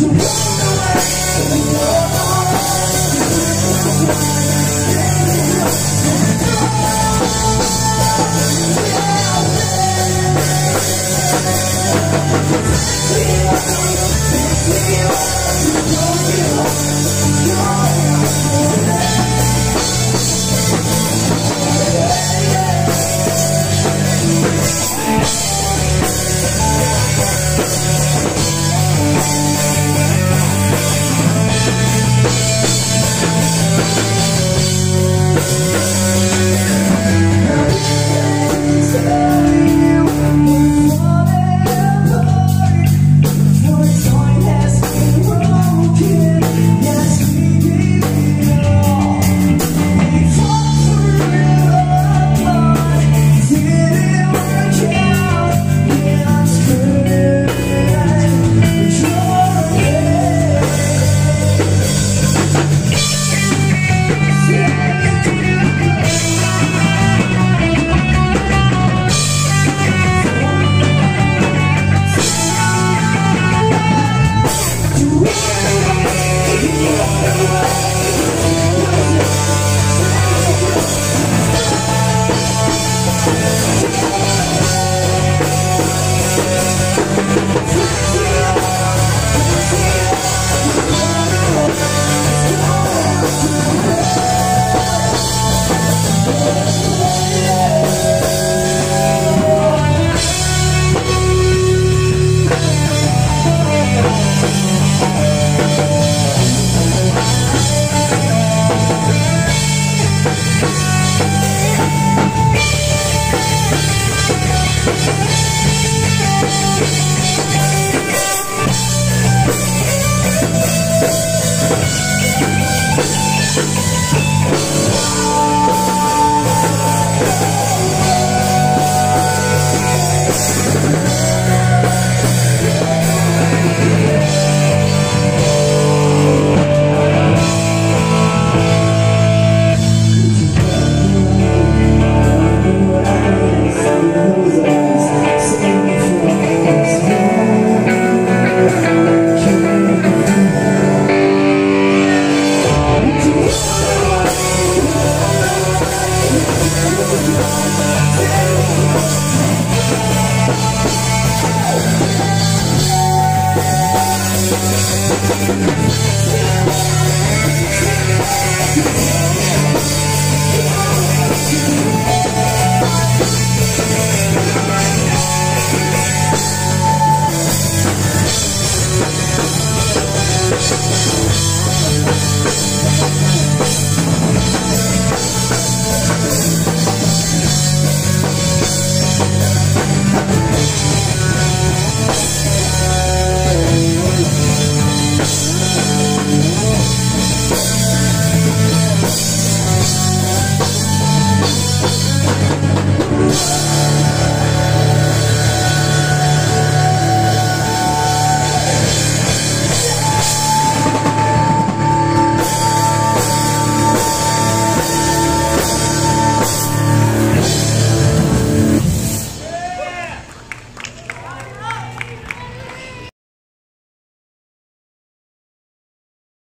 Música